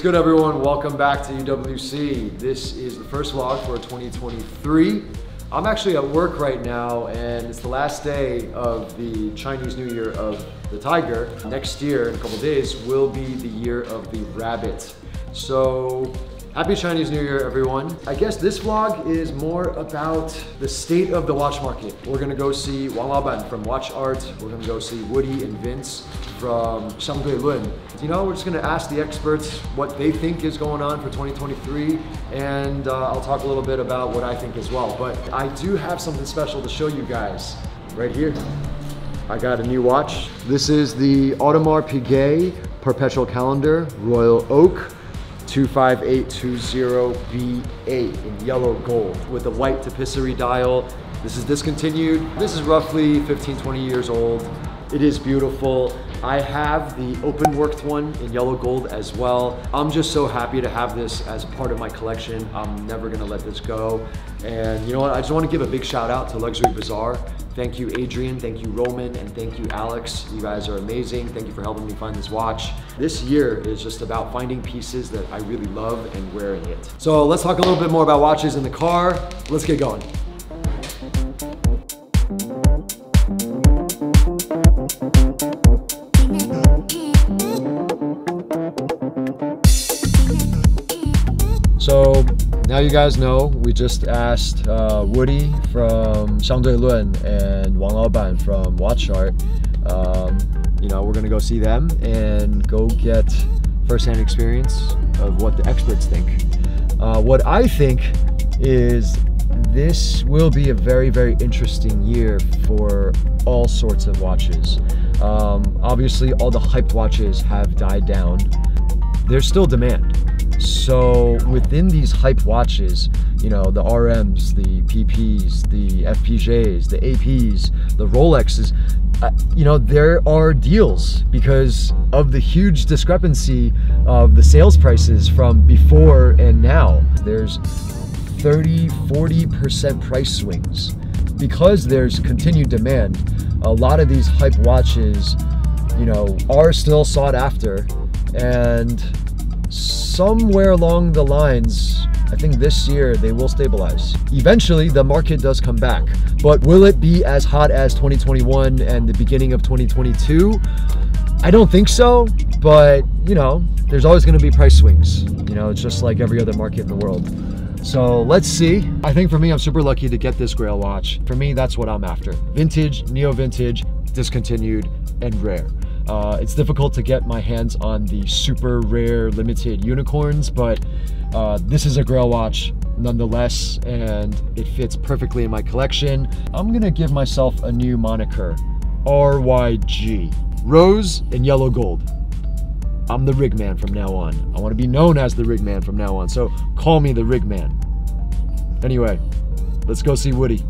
What's good, everyone? Welcome back to UWC. This is the first vlog for 2023. I'm actually at work right now, and it's the last day of the Chinese New Year of the Tiger. Next year, in a couple days, will be the year of the rabbit. So Happy Chinese New Year, everyone. I guess this vlog is more about the state of the watch market. We're gonna go see Wang Laoban from Watch Art. We're gonna go see Woody and Vince from Xiangdui Lun. You know, we're just gonna ask the experts what they think is going on for 2023, and uh, I'll talk a little bit about what I think as well. But I do have something special to show you guys right here. I got a new watch. This is the Audemars Piguet Perpetual Calendar Royal Oak. 25820B8 in yellow gold with a white tapisserie dial. This is discontinued. This is roughly 15, 20 years old. It is beautiful. I have the open worked one in yellow gold as well. I'm just so happy to have this as part of my collection. I'm never gonna let this go. And you know what? I just wanna give a big shout out to Luxury Bazaar. Thank you, Adrian. Thank you, Roman. And thank you, Alex. You guys are amazing. Thank you for helping me find this watch. This year is just about finding pieces that I really love and wearing it. So let's talk a little bit more about watches in the car. Let's get going. You guys know, we just asked uh, Woody from Xiangdui Lun and Wang Laoban from Watch Art. Um, you know, we're gonna go see them and go get firsthand experience of what the experts think. Uh, what I think is this will be a very, very interesting year for all sorts of watches. Um, obviously, all the hyped watches have died down. There's still demand. So within these hype watches, you know, the RMs, the PPs, the FPGAs, the APs, the Rolexes, uh, you know, there are deals because of the huge discrepancy of the sales prices from before and now. There's 30, 40% price swings. Because there's continued demand, a lot of these hype watches, you know, are still sought after and somewhere along the lines, I think this year they will stabilize. Eventually, the market does come back, but will it be as hot as 2021 and the beginning of 2022? I don't think so, but you know, there's always going to be price swings. You know, it's just like every other market in the world. So let's see. I think for me, I'm super lucky to get this Grail watch. For me, that's what I'm after. Vintage, neo vintage, discontinued, and rare. Uh, it's difficult to get my hands on the super rare limited unicorns, but uh, this is a Grail watch nonetheless, and it fits perfectly in my collection. I'm gonna give myself a new moniker, RYG, Rose and Yellow Gold. I'm the rig man from now on. I want to be known as the rig man from now on, so call me the rig man. Anyway, let's go see Woody.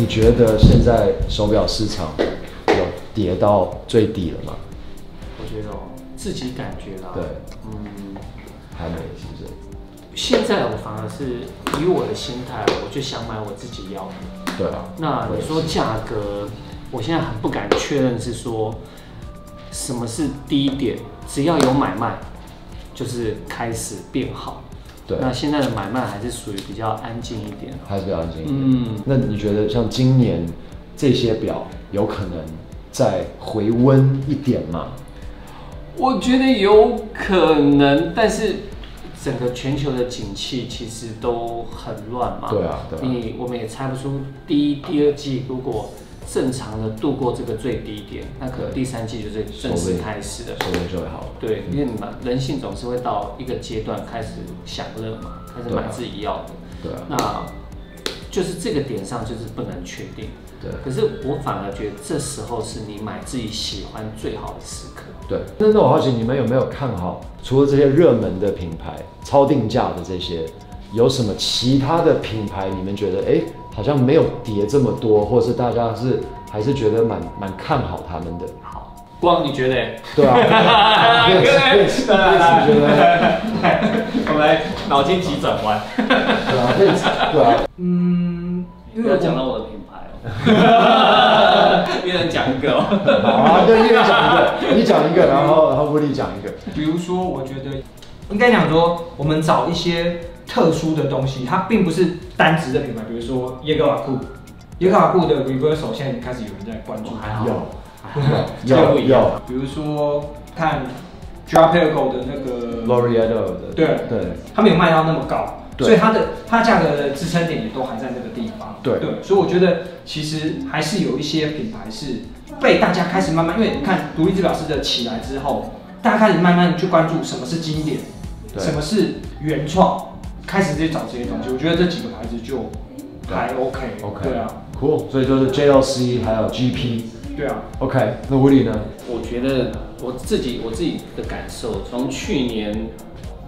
你觉得现在手表市场有跌到最底了吗？我觉得哦，自己感觉啦，对，嗯，还没，是不是？现在我反而是以我的心态，我就想买我自己要的。对啊。那你说价格，我现在很不敢确认是说什么是低点，只要有买卖，就是开始变好。对。那现在的买卖还是属于比较安静一点，还是比较安静一点。嗯。那你觉得像今年这些表有可能再回温一点吗？我觉得有可能，但是整个全球的景气其实都很乱嘛。对啊，对。你我们也猜不出第一、第二季如果正常的度过这个最低点，那可能第三季就是正式开始的，说不定就会好了。对，因为嘛，人性总是会到一个阶段开始享乐嘛，开始买自己要的。对啊。那就是这个点上就是不能确定。对。可是我反而觉得这时候是你买自己喜欢最好的时刻。对。那那我好奇你们有没有看好？除了这些热门的品牌、超定价的这些，有什么其他的品牌？你们觉得哎？好像没有跌这么多，或是大家是还是觉得蛮蛮看好他们的。好，光你觉得？对啊。对 我们来脑筋急转弯。对啊，对啊。嗯，又要讲到我的品牌哦。一人讲。讲一个哦。好啊，对，一人讲一个，你讲一个，然后然后 Woody 讲一个。比如说，我觉得应该讲说，我们找一些特殊的东西，它并不是单值的品牌，比如说耶格瓦库，耶格瓦库的 Reversal 现在开始有人在关注，还好。有这个不一样。有。比如说看 d r a p e g o 的那个 L'Oreal 的，对对。它没有卖到那么高，所以它的它价格的支撑点也都还在那个地方。对。对，所以我觉得其实还是有一些品牌是被大家开始慢慢，因为你看独立制表师的起来之后，大家开始慢慢去关注什么是经典，什么是原创，开始去找这些东西。我觉得这几个牌子就还 OK。OK 对啊，，Cool，所以就是 JLC 还有 GP。对啊，OK，那 Woody 呢？我觉得我自己我自己的感受，从去年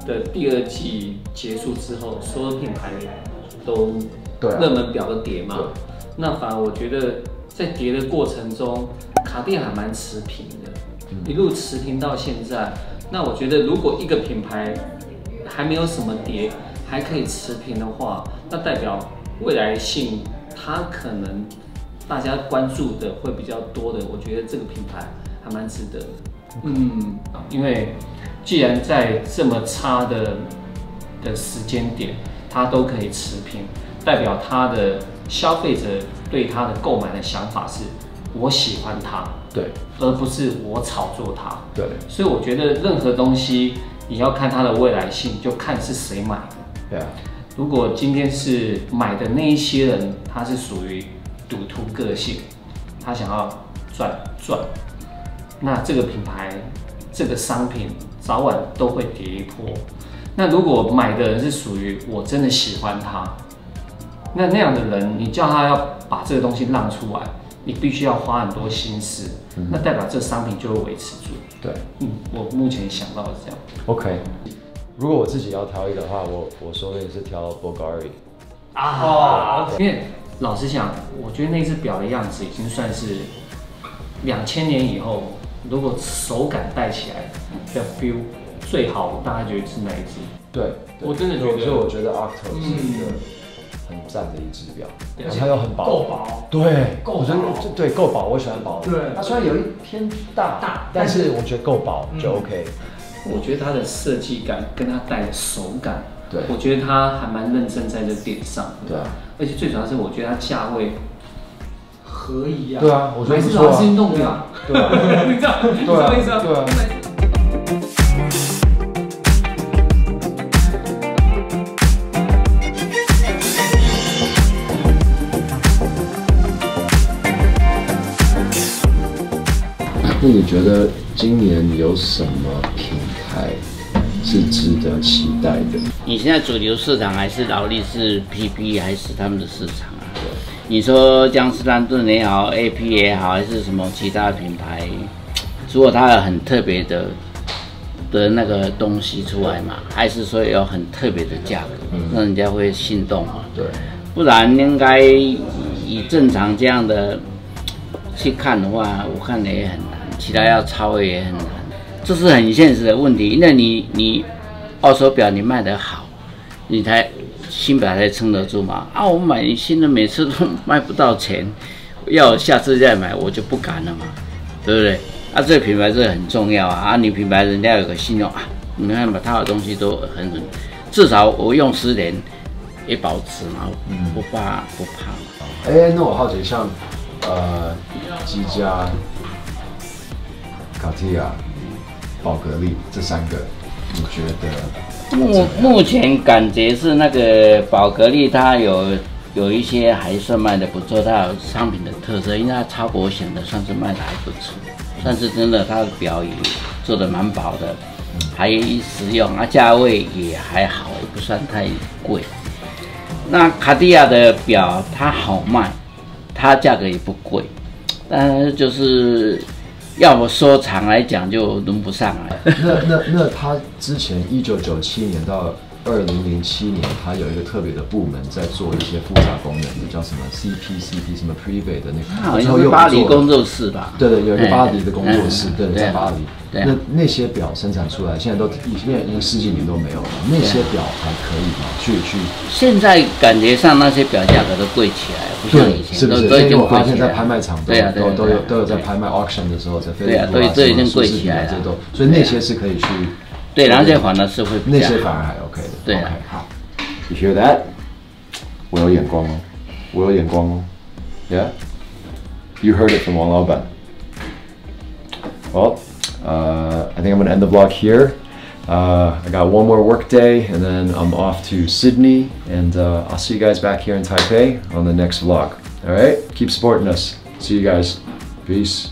的第二季结束之后，所有品牌都对啊热门表都跌嘛对，那反而我觉得在跌的过程中，卡地亚还蛮持平的，一路持平到现在。那我觉得如果一个品牌还没有什么跌，还可以持平的话，那代表未来性它可能大家关注的会比较多的，我觉得这个品牌还蛮值得的。嗯，因为既然在这么差的的时间点，它都可以持平，代表它的消费者对它的购买的想法是，我喜欢它，对而不是我炒作它。对所以我觉得任何东西你要看它的未来性，就看是谁买的。对啊，如果今天是买的那一些人，他是属于赌徒个性，他想要赚赚，那这个品牌、这个商品早晚都会跌一波。那如果买的人是属于我真的喜欢它，那那样的人，你叫他要把这个东西让出来，你必须要花很多心思，那代表这商品就会维持住。对嗯，我目前想到的是这样。，OK。如果我自己要挑一个的话，我我说不定是挑 Bulgari。啊，因为老实讲，我觉得那只表的样子已经算是两千年以后，如果手感戴起来的 feel 最好，我大概觉得是哪一只？对，我真的觉得所以我觉得 Octo 是一个很赞的一只表，而且它又很薄，够薄，对，够我觉得薄对够薄，我喜欢薄的。对它虽然有一偏大，大但是我觉得够薄嗯就 OK。我觉得它的设计感跟它带的手感，对我觉得它还蛮认真在这点上。对啊，而且最主要是我觉得它价位，合宜啊。对啊，我觉得买不错啊是劳斯运动表，对啊，你知道你知对啊道意思啊？对啊那你觉得今年有什么品牌是值得期待的？你现在主流市场还是劳力士、PP 还是他们的市场啊？你说江诗丹顿也好，AP 也好，还是什么其他品牌，如果它有很特别的的那个东西出来嘛，还是说有很特别的价格，让人家会心动嘛？对，不然应该以正常这样的去看的话，我看也很难，其他要超越也很难，这是很现实的问题。那你你二手表你卖得好，你才新表才撑得住嘛。啊，我买新的每次都卖不到钱，要下次再买我就不敢了嘛，对不对？啊，这个品牌是很重要啊！啊，你品牌人家有个信用啊，你看把他的东西都很很，至少我用十年也保值嘛，不怕不怕嘛。哎，那我好奇，像呃，积家、卡地亚、宝格丽这三个，你觉得？目目前感觉是那个宝格丽，它有有一些还算卖的不错，它有商品的特色，因为它超薄型的，算是卖的还不错，算是真的，它的表也做的蛮薄的，还实用，啊，价位也还好，也不算太贵。那卡地亚的表它好卖，它价格也不贵，但是就是要我收藏来讲就轮不上来。那那那他之前一九九七年到二零零七年，它有一个特别的部门在做一些复杂功能的，叫什么 CPCP 什么 Private 的那个，好像是巴黎工作室吧？对对，有一个巴黎的工作室，嗯对，在巴黎。那那些表生产出来，现在都现在已经十几年都没有了。那些表还可以吗？去去，现在感觉上那些表价格都贵起来，不像以前是不是？都都已经因为我发现。在拍卖场都都都有都有在拍卖 auction 的时候，在飞对啊利浦都都已经贵什么起来了这些都，所以那些是可以去，对，那些反而是会比那较好些反而还 OK 的。对啊 OK，好，You hear that？我有眼光哦，我有眼光哦。Yeah，you heard it from 王老板。Well, uh, I think I'm gonna end the vlog here. Uh, I got one more work day and then I'm off to Sydney and uh, I'll see you guys back here in Taipei on the next vlog. All right, keep supporting us. See you guys. Peace.